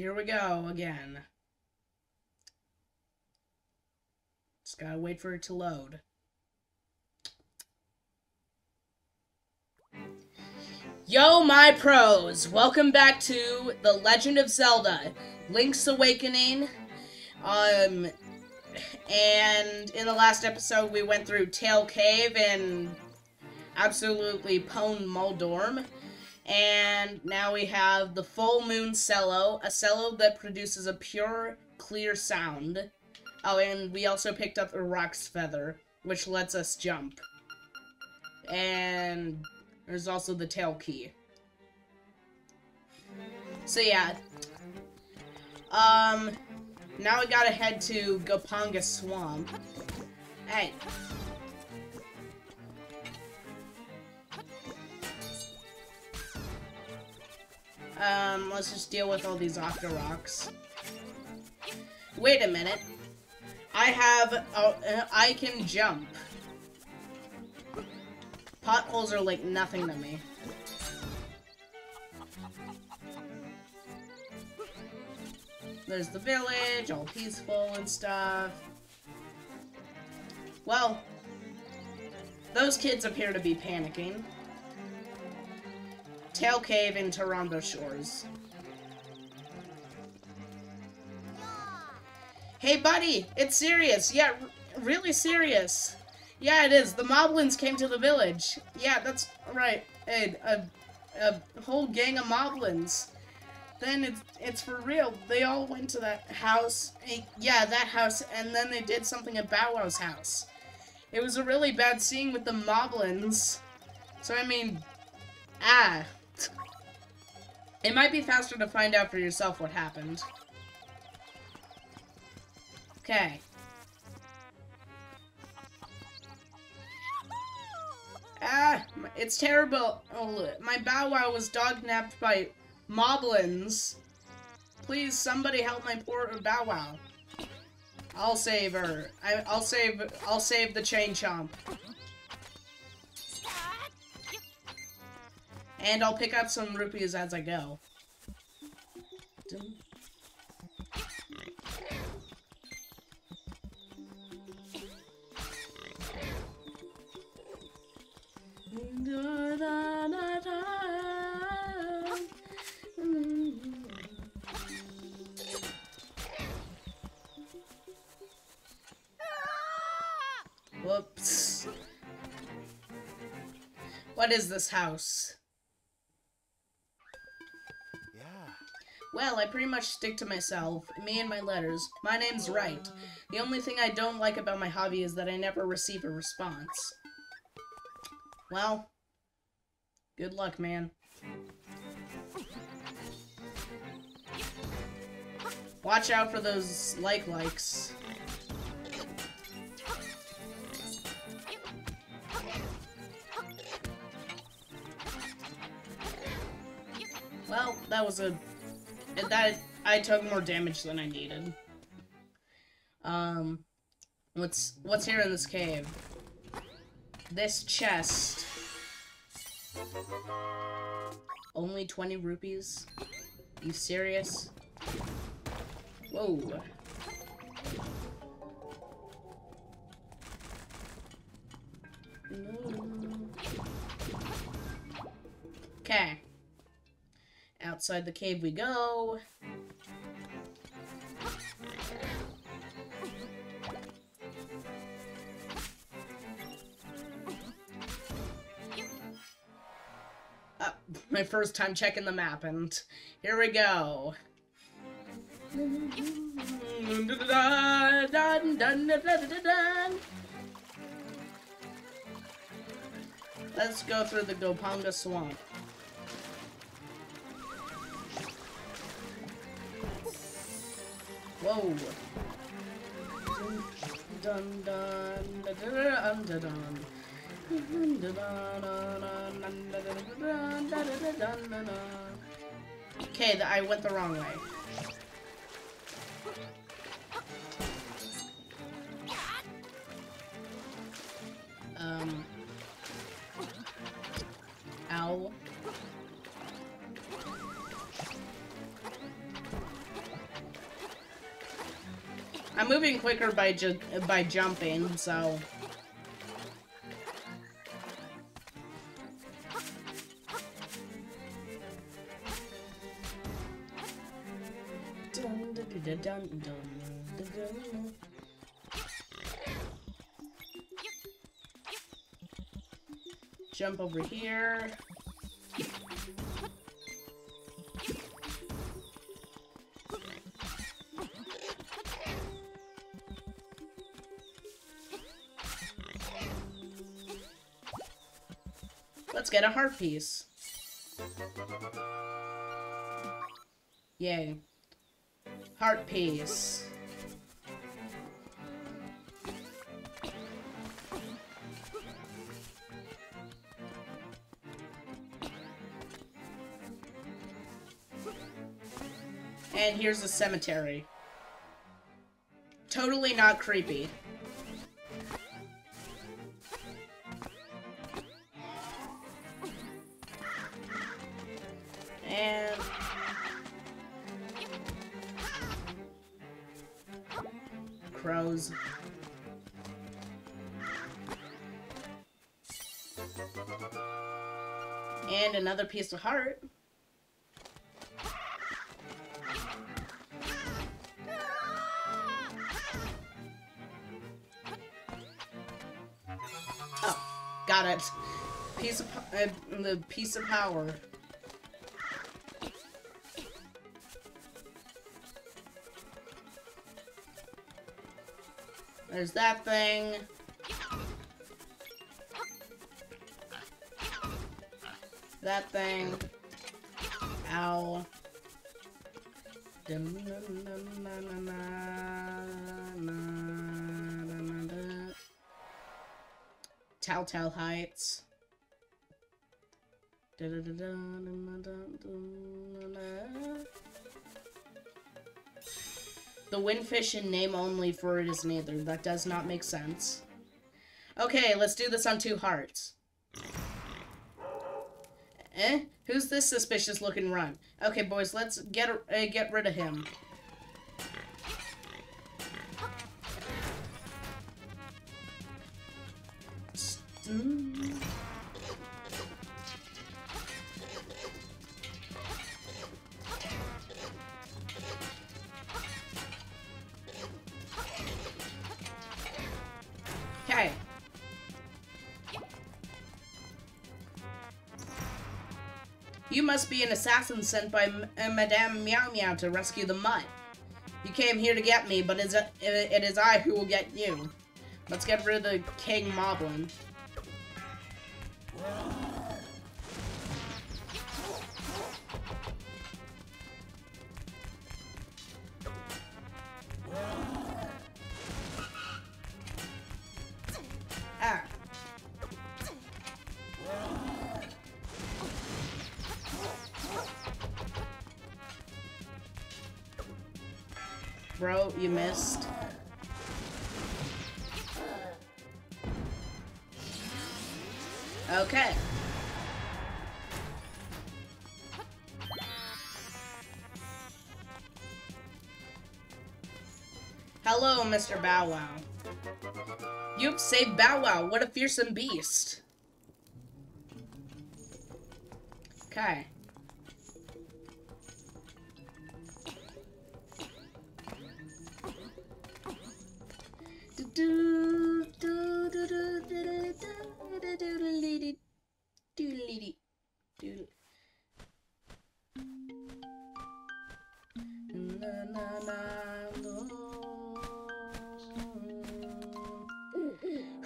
here we go again. Just gotta wait for it to load. Yo, my pros! Welcome back to The Legend of Zelda Link's Awakening. Um, and in the last episode, we went through Tail Cave and absolutely pwned Moldorm. And now we have the Full Moon Cello, a cello that produces a pure, clear sound. Oh, and we also picked up the Roc's Feather, which lets us jump. And there's also the tail key. So yeah. Um, now we gotta head to Goponga Swamp. Hey. Um, let's just deal with all these Octoroks. Wait a minute. I have, uh, I can jump. Potholes are like nothing to me. There's the village, all peaceful and stuff. Well, those kids appear to be panicking. Tail Cave in Toronbo Shores. Hey, buddy, it's serious. Yeah, really serious. Yeah, it is. The Moblins came to the village. Yeah, that's right. A, a whole gang of Moblins. Then it's it's for real. They all went to that house. Yeah, that house, and then they did something at Bow Wow's house. It was a really bad scene with the Moblins. So I mean, ah. It might be faster to find out for yourself what happened. Okay. Ah, it's terrible. Oh, my Bow Wow was dog-napped by moblins. Please, somebody help my poor Bow Wow. I'll save her. I, I'll save. I'll save the chain chomp. And I'll pick up some rupees as I go. Whoops. What is this house? Well, I pretty much stick to myself, me and my letters. My name's Wright. The only thing I don't like about my hobby is that I never receive a response. Well, good luck, man. Watch out for those like-likes. Well, that was a... That... I took more damage than I needed. Um... What's... What's here in this cave? This chest. Only 20 rupees? You serious? Whoa. Okay. Outside the cave we go. Uh, my first time checking the map, and here we go. Let's go through the Goponga Swamp. Whoa. Dun dun dun dun dun dun. Okay, I went the wrong way. Um. Ow. I'm moving quicker by ju by jumping, so... Jump over here. Let's get a heart piece. Yay. Heart piece. And here's the cemetery. Totally not creepy. Crows. And another piece of heart. Oh, got it. Piece of uh, the piece of power. There's that thing. That thing. Ow. Tal Tal Heights. Da, da, da, the windfish in name only, for it is neither. That does not make sense. Okay, let's do this on two hearts. Eh? Who's this suspicious looking run? Okay, boys, let's get uh, get rid of him. Mm. An assassin sent by M- uh, Madame Meow Meow to rescue the mutt. You came here to get me, but it it is I who will get you. Let's get rid of the King Moblin. Bro, you missed. Okay. Hello, Mr. Bow Wow. You've saved Bow Wow. What a fearsome beast.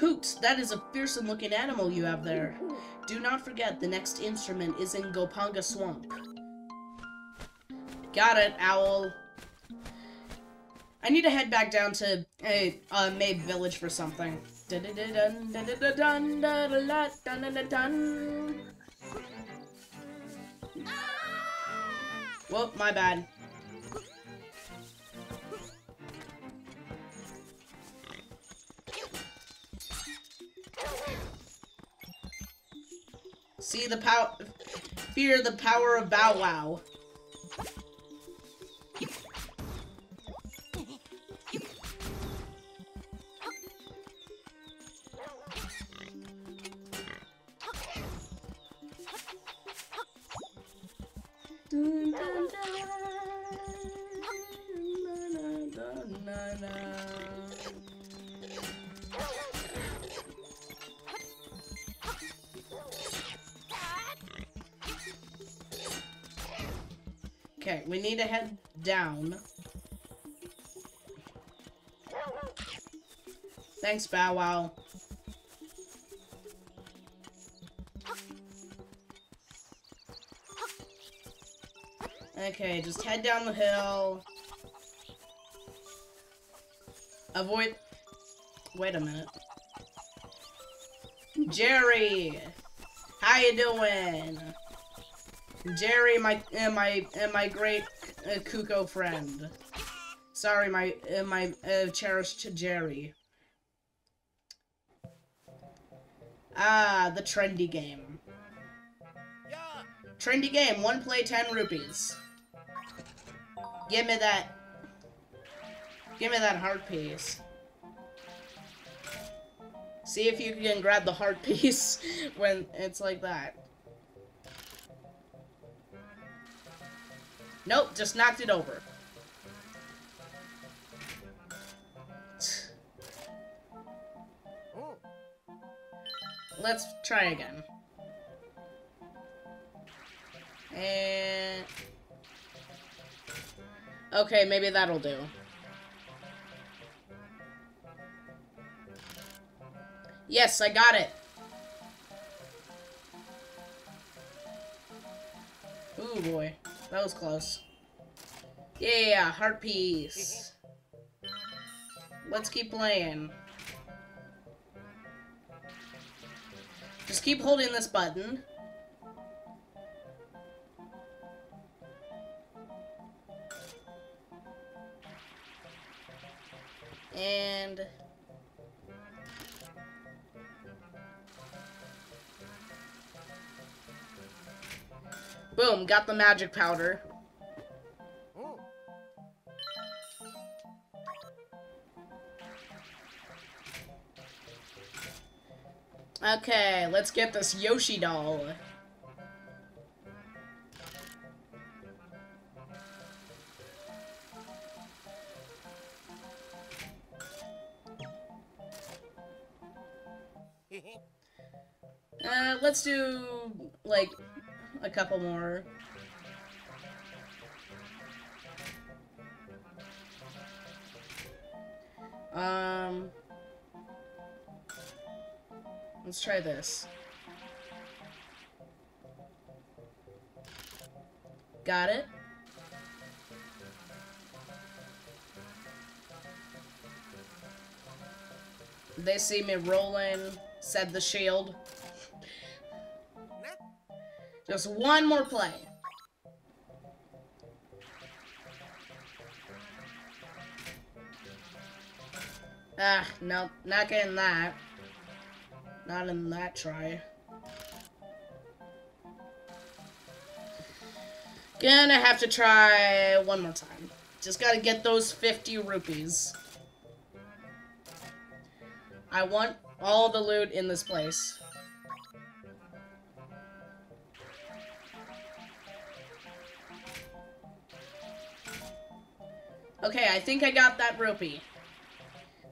Hoot, that is a fearsome looking animal you have there. Do not forget the next instrument is in Goponga Swamp. Got it, owl. I need to head back down to a uh, Mabe Village for something. Dun-dun-dun. Whoop, my bad. The power, fear the power of Bow Wow. Okay, we need to head down. Thanks, Bow Wow. Okay, just head down the hill. Avoid... Wait a minute. Jerry! How you doing? Jerry, my uh, my uh, my great uh, Cucco friend. Sorry, my uh, my uh, cherished Jerry. Ah, the trendy game. Trendy game. One play, ten rupees. Give me that. Give me that heart piece. See if you can grab the heart piece when it's like that. Nope, just knocked it over. Let's try again. And... Okay, maybe that'll do. Yes, I got it. Ooh, boy. That was close. Yeah, heart piece. Let's keep playing. Just keep holding this button. And... Got the magic powder. Okay, let's get this Yoshi doll. Uh, let's do, couple more. Um... Let's try this. Got it? They see me rolling, said the shield. Just one more play. Ah, no, not getting that. Not in that try. Gonna have to try one more time. Just gotta get those 50 rupees. I want all the loot in this place. Okay, I think I got that rupee.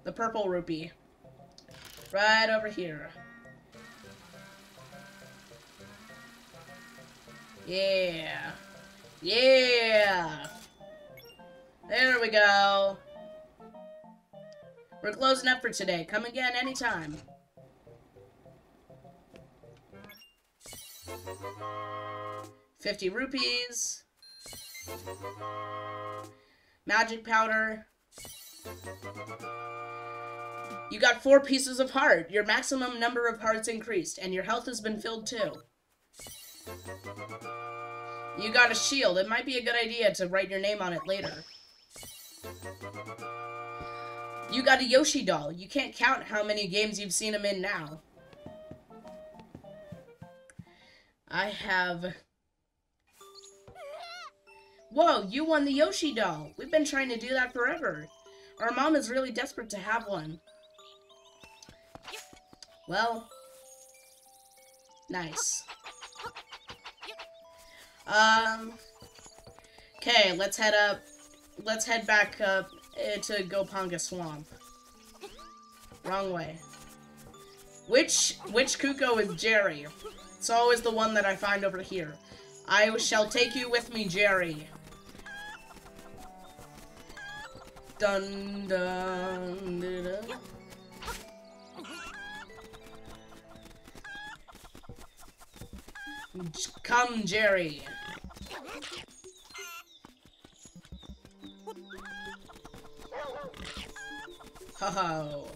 The purple rupee. Right over here. Yeah. Yeah. There we go. We're closing up for today. Come again anytime. Fifty rupees. Magic powder. You got four pieces of heart. Your maximum number of hearts increased, and your health has been filled too. You got a shield. It might be a good idea to write your name on it later. You got a Yoshi doll. You can't count how many games you've seen him in now. I have... Whoa, you won the Yoshi doll. We've been trying to do that forever. Our mom is really desperate to have one. Well, nice. Um, okay, let's head up. Let's head back up to Goponga Swamp. Wrong way. Which, which Cucco is Jerry? It's always the one that I find over here. I shall take you with me, Jerry. Dun dun dun. dun. Come, Jerry. Ho ho.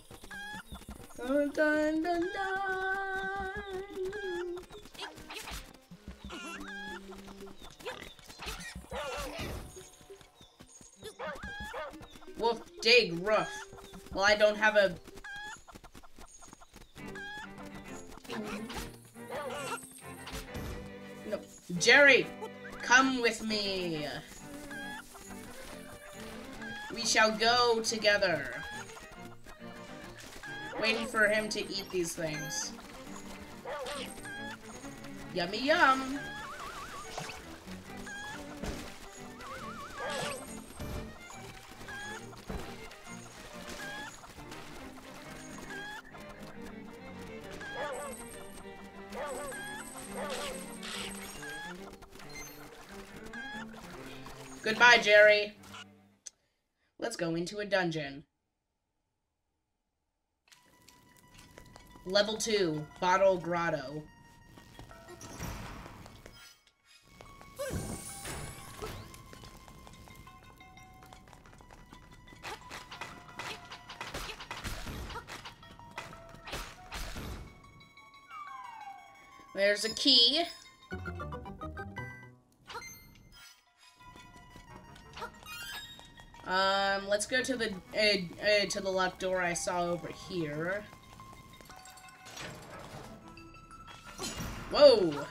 Dun dun dun. Dig rough. Well, I don't have a. No, Jerry, come with me. We shall go together. Waiting for him to eat these things. Yummy yum. Jerry. Let's go into a dungeon. Level 2, Bottle Grotto. There's a key. Um, let's go to the uh, uh, to the locked door I saw over here. Whoa!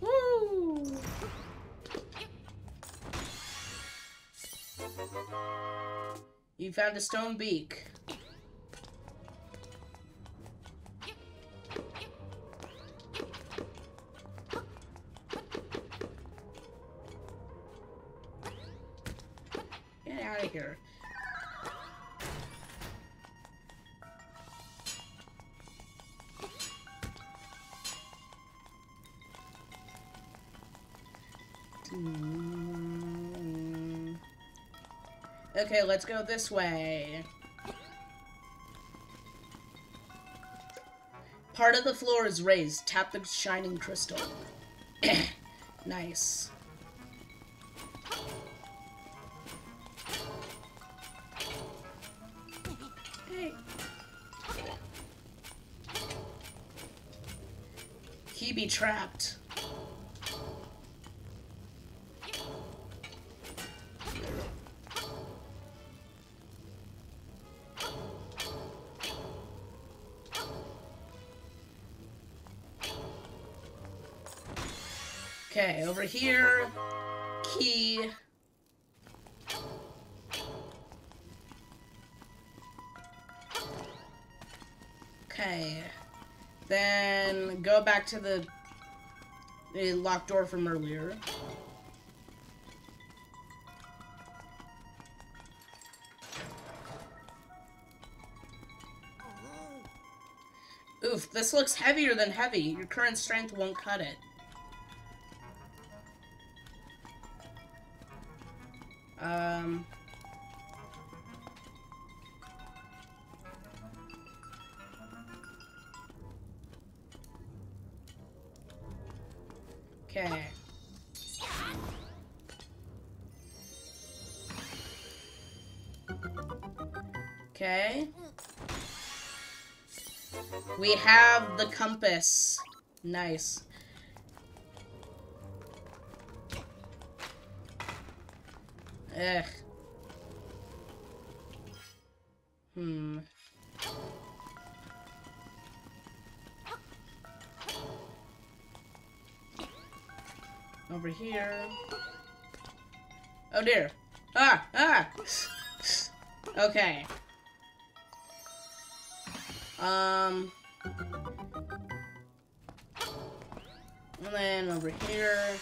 Woo! You found a stone beak. Hmm. Okay, let's go this way. Part of the floor is raised. Tap the shining crystal. nice. Here, key. Okay, then go back to the, the locked door from earlier. Oof, this looks heavier than heavy. Your current strength won't cut it. Um. Okay. Okay. We have the compass. Nice. Ugh. Hmm. Over here. Oh dear. Ah! Ah! Okay. Um. And then over here.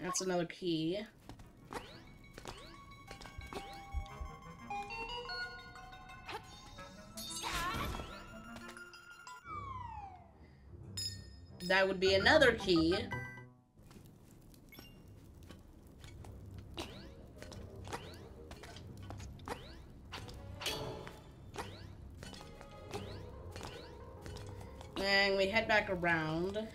That's another key. that would be another key. And we head back around.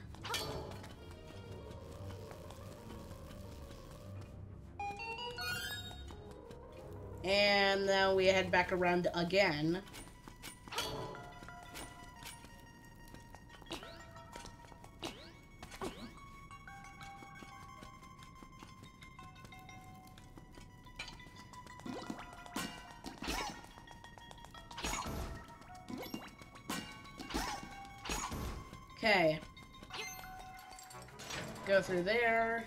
And then we head back around again. Okay. Go through there.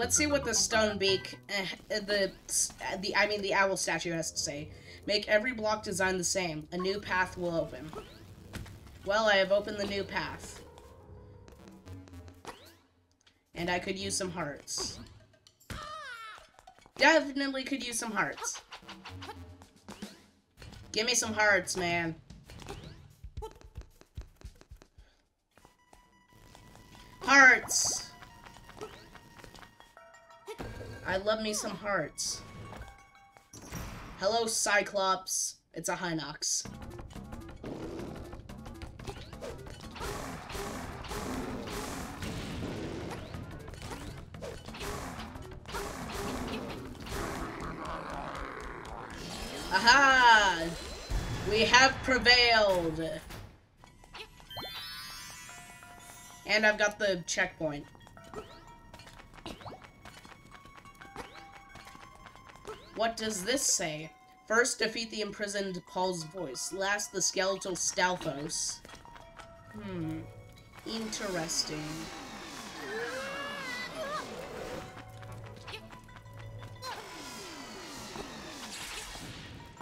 Let's see what the stone beak, eh, the, the, I mean the owl statue has to say. Make every block design the same. A new path will open. Well, I have opened the new path. And I could use some hearts. Definitely could use some hearts. Give me some hearts, man. I love me some hearts. Hello, Cyclops. It's a Hinox. Aha! We have prevailed! And I've got the checkpoint. What does this say? First, defeat the imprisoned Pols Voice. Last, the skeletal Stalfos. Hmm. Interesting.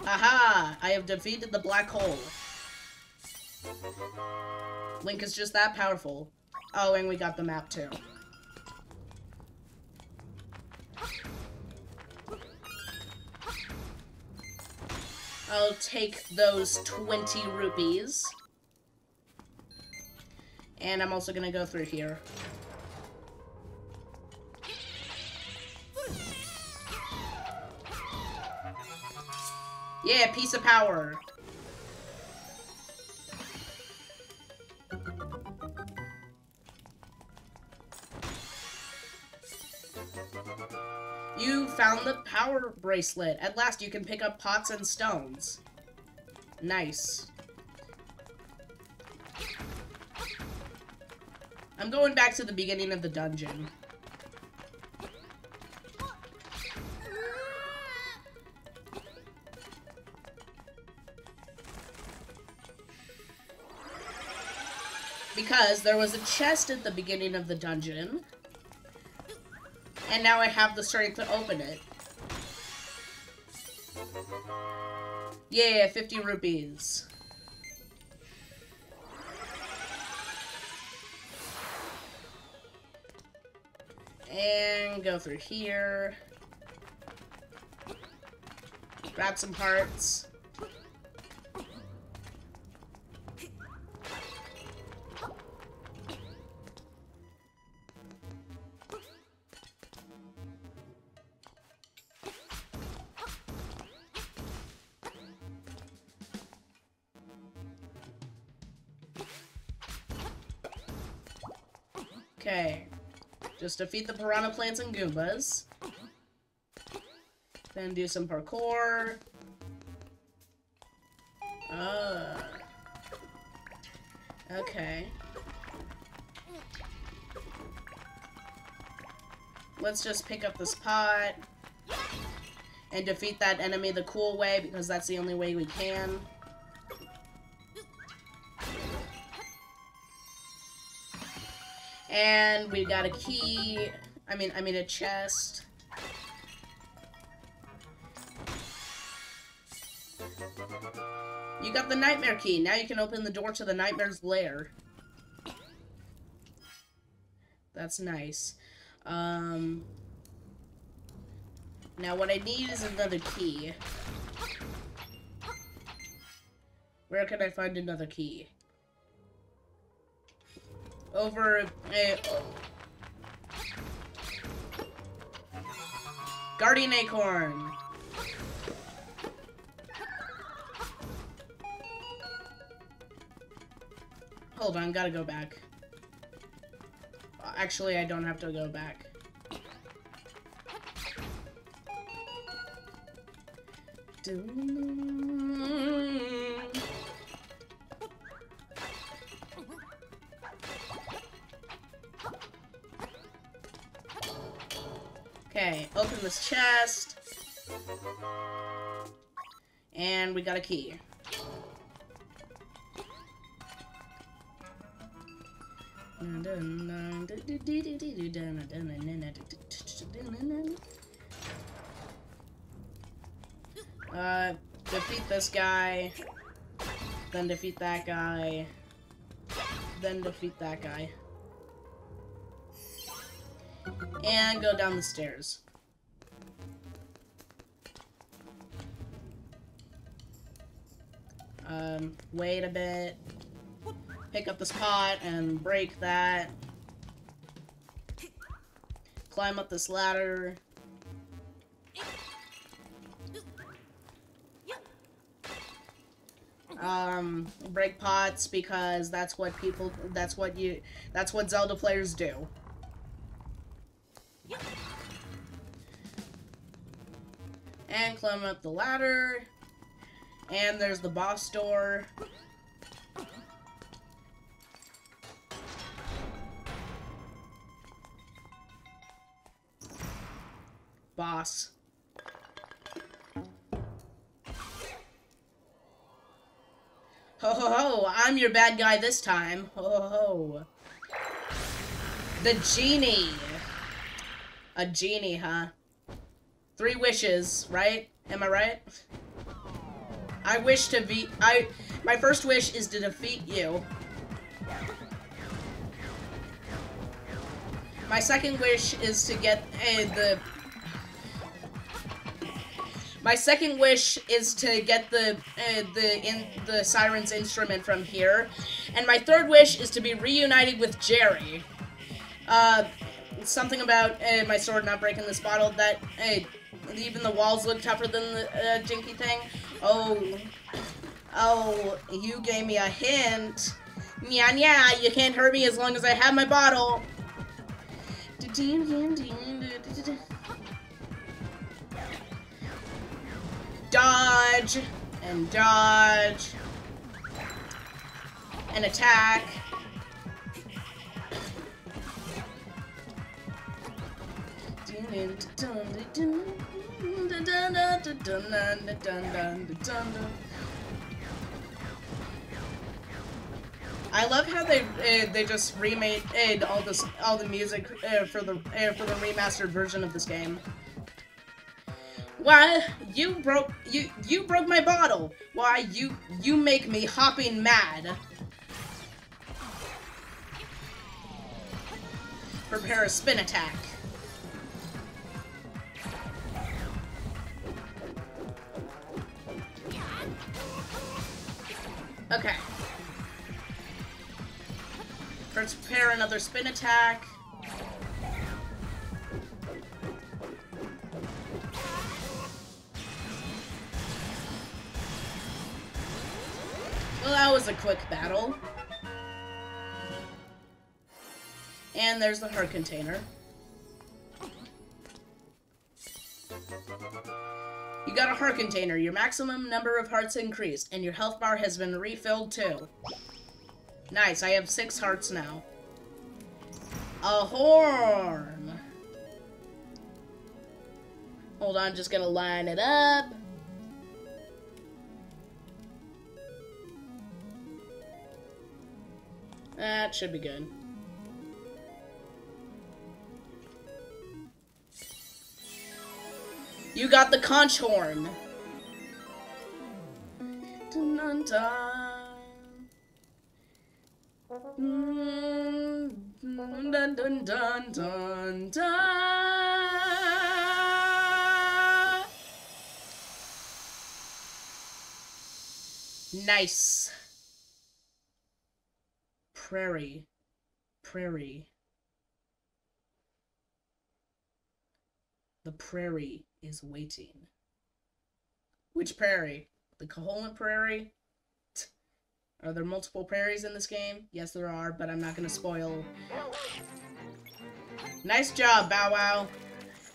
Aha! I have defeated the black hole. Link is just that powerful. Oh, and we got the map too. I'll take those 20 rupees. And I'm also gonna go through here. Yeah, piece of power. Found the power bracelet. At last you can pick up pots and stones. Nice. I'm going back to the beginning of the dungeon. Because there was a chest at the beginning of the dungeon. And now I have the strength to open it. Yeah, 50 rupees. And go through here. Grab some parts. Just defeat the piranha plants and goombas. Then do some parkour. Uh. Okay. Let's just pick up this pot. And defeat that enemy the cool way, because that's the only way we can. And we got a key. I mean, I mean a chest. You got the nightmare key. Now you can open the door to the nightmare's lair. That's nice. Um, now what I need is another key. Where can I find another key? Over a... Guardian Acorn! Hold on, gotta go back. Actually, I don't have to go back. Chest. And we got a key. Uh, defeat this guy, then defeat that guy, then defeat that guy. And go down the stairs. Um, wait a bit. Pick up this pot and break that. Climb up this ladder. um, break pots because that's what people, that's what you, that's what Zelda players do. And climb up the ladder. And there's the boss door. Boss. Ho ho ho, I'm your bad guy this time. Ho ho ho. The genie. A genie, huh? Three wishes, right? Am I right? I wish to be- I- My first wish is to defeat you. My second wish is to get uh, the my second wish is to get the uh, the in the siren's instrument from here, and my third wish is to be reunited with Jerry. Uh, something about uh, my sword not breaking this bottle that even the walls look tougher than the uh, Jinky thing. Oh, oh, you gave me a hint. Yeah, yeah, you can't hurt me as long as I have my bottle. dodge, and dodge, and attack. I love how they uh, they just remade uh, all this all the music uh, for the for the remastered version of this game. Why you broke you you broke my bottle? Why you you make me hopping mad? Prepare a spin attack. Okay. Prepare another spin attack. Well, that was a quick battle. And there's the heart container. You got a heart container. Your maximum number of hearts increased, and your health bar has been refilled too. Nice, I have six hearts now. A horn! Hold on, just gonna line it up. That should be good. You got the conch horn. Dun, dun, dun. Dun dun dun dun dun. Nice. Prairie. Prairie. The prairie is waiting. Which prairie? The Cajolan Prairie? Are there multiple prairies in this game? Yes, there are, but I'm not gonna spoil. Nice job, Bow Wow.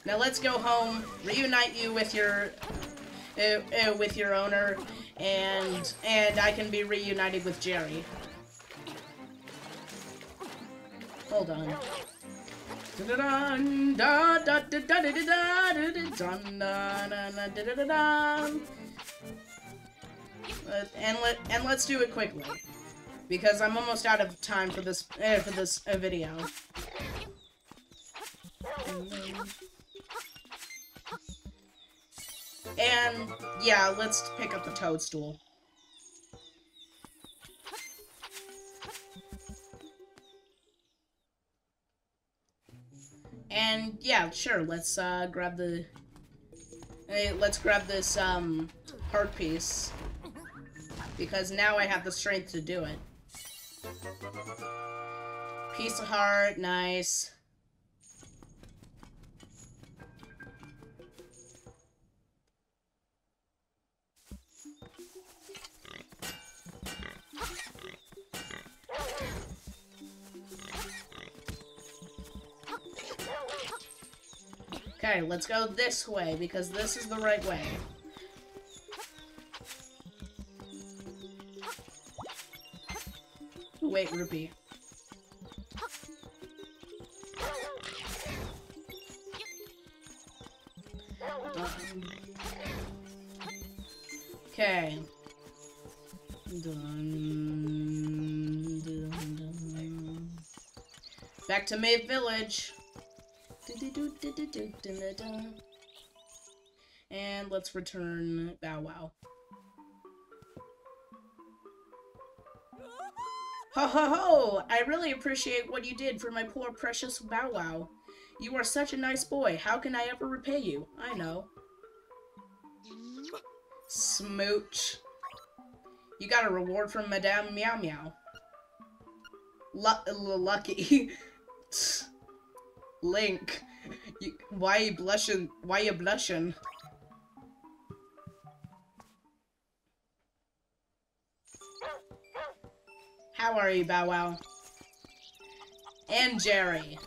Now let's go home, reunite you with your, uh, uh, with your owner, and and I can be reunited with Jerry. Hold on. And let and let's do it quickly, because I'm almost out of time for this uh, for this uh, video. And yeah, let's pick up the toadstool. And yeah, sure, let's uh, grab the... Let's grab this um, heart piece. Because now I have the strength to do it. Piece of heart, nice. Okay, let's go this way, because this is the right way. Wait, Rupee. Um, okay. Back to Mabe Village. And let's return Bow Wow. Ho ho ho! I really appreciate what you did for my poor precious Bow Wow. You are such a nice boy. How can I ever repay you? I know. Smooch. You got a reward from Madame Meow Meow. L lucky. Link. You, why you blushing? Why you blushing? How are you, Bow Wow? And Jerry.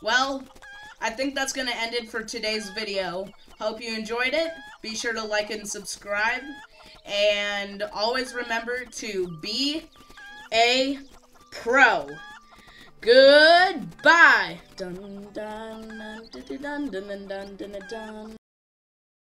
Well, I think that's going to end it for today's video. Hope you enjoyed it. Be sure to like and subscribe. And always remember to be a pro. Goodbye. Dun dun dun dun dun dun dun dun dun.